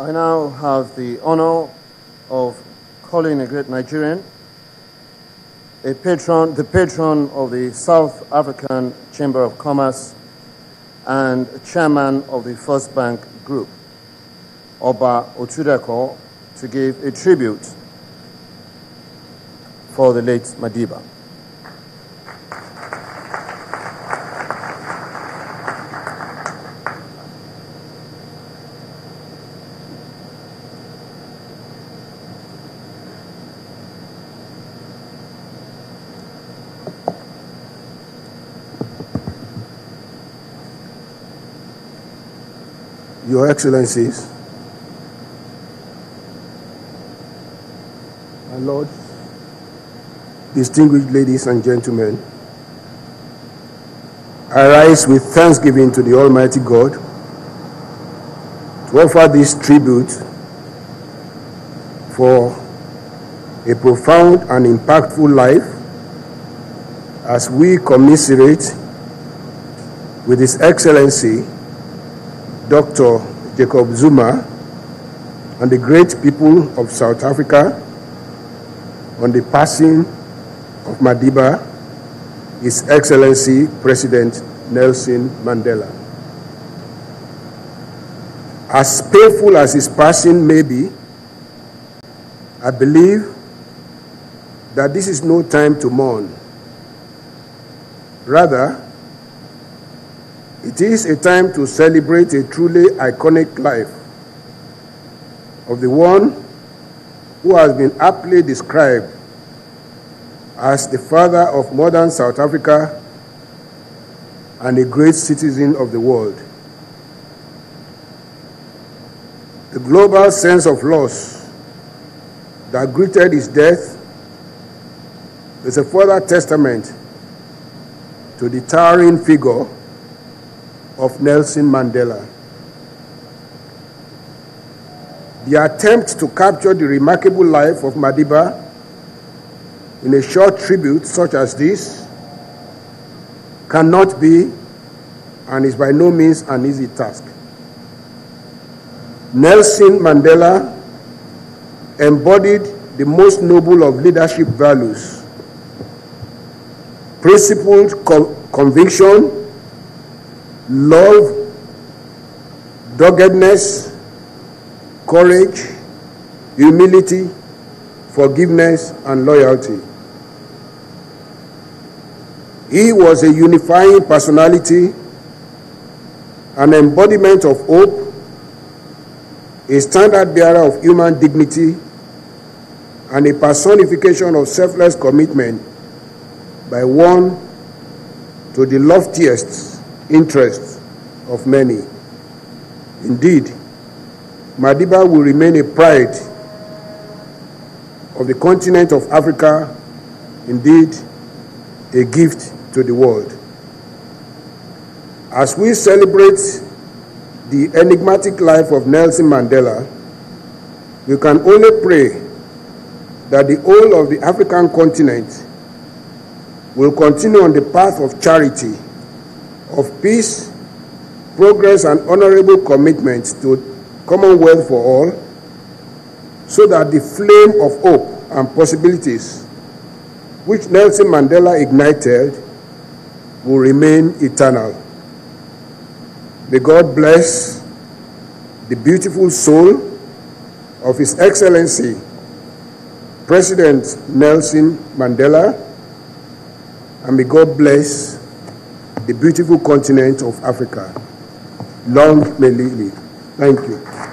I now have the honor of calling a great Nigerian, a patron, the patron of the South African Chamber of Commerce and chairman of the First Bank Group, Oba Otudeko, to give a tribute for the late Madiba. Your Excellencies, my Lord, distinguished ladies and gentlemen, I rise with thanksgiving to the Almighty God to offer this tribute for a profound and impactful life as we commiserate with His Excellency Dr. Jacob Zuma and the great people of South Africa on the passing of Madiba, His Excellency President Nelson Mandela. As painful as his passing may be, I believe that this is no time to mourn. Rather, it is a time to celebrate a truly iconic life of the one who has been aptly described as the father of modern South Africa and a great citizen of the world. The global sense of loss that greeted his death is a further testament to the towering figure of Nelson Mandela. The attempt to capture the remarkable life of Madiba in a short tribute such as this cannot be and is by no means an easy task. Nelson Mandela embodied the most noble of leadership values principled co- conviction, love, doggedness, courage, humility, forgiveness, and loyalty. He was a unifying personality, an embodiment of hope, a standard bearer of human dignity, and a personification of selfless commitment by one to the loftiest interests of many. Indeed, Madiba will remain a pride of the continent of Africa, indeed, a gift to the world. As we celebrate the enigmatic life of Nelson Mandela, we can only pray that the whole of the African continent will continue on the path of charity, of peace, progress, and honorable commitment to Commonwealth for all, so that the flame of hope and possibilities which Nelson Mandela ignited will remain eternal. May God bless the beautiful soul of His Excellency President Nelson Mandela, and may God bless the beautiful continent of Africa. Long may live. Thank you.